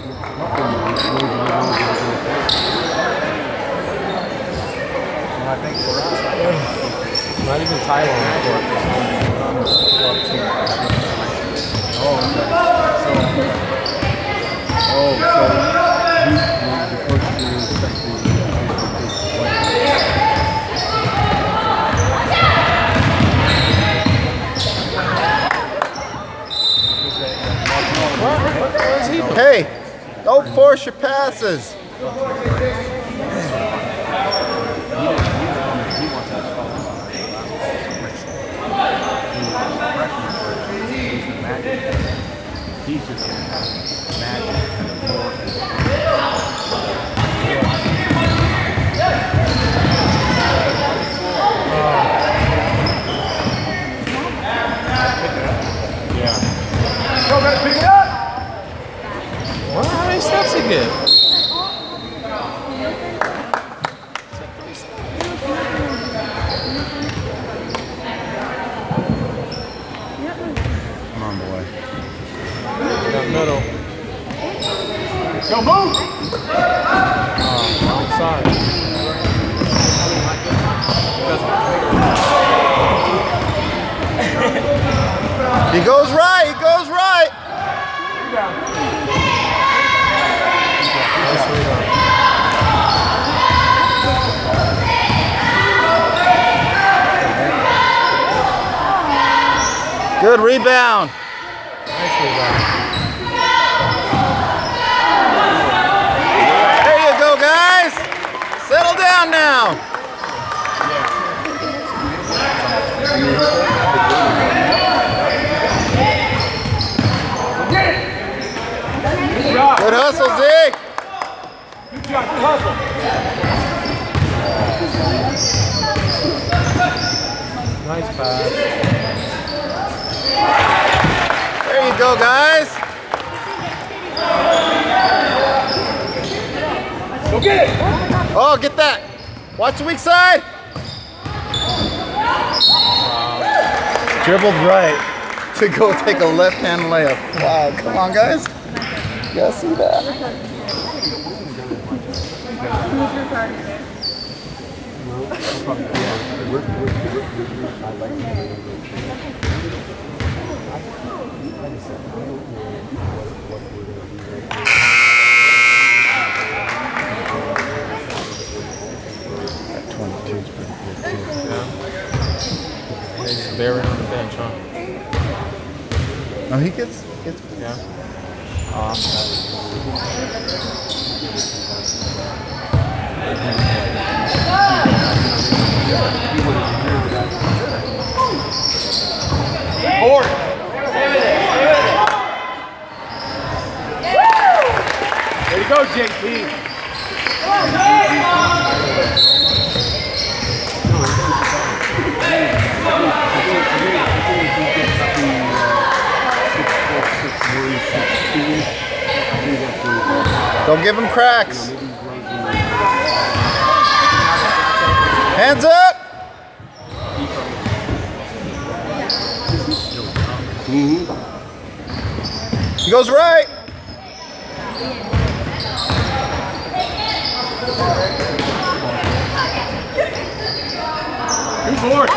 I think for us, Not even Thailand. oh, okay. So, oh, so he, the, the coach is expecting Hey, don't force your passes. He's just going to have magic and more. What? How many steps he get? Come on, boy. Got middle. Go move! Oh, outside. He goes right. He goes right. Nice rebound. Good rebound. Nice rebound. There you go, guys. Settle down now. Good hustle, Zeke. Nice pass. There you go, guys. Go get it! Oh, get that. Watch the weak side. Dribbled right to go take a left-hand layup. Wow, come on, guys. You gotta see that. That They on the bench, huh? No, he gets, gets Yeah. Um, Board! There you go, JP. Don't give him cracks. Hands up. Mhm. He goes right. Good board.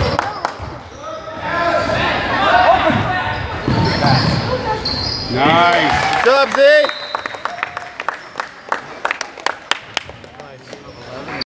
Nice. Good job, Zeke.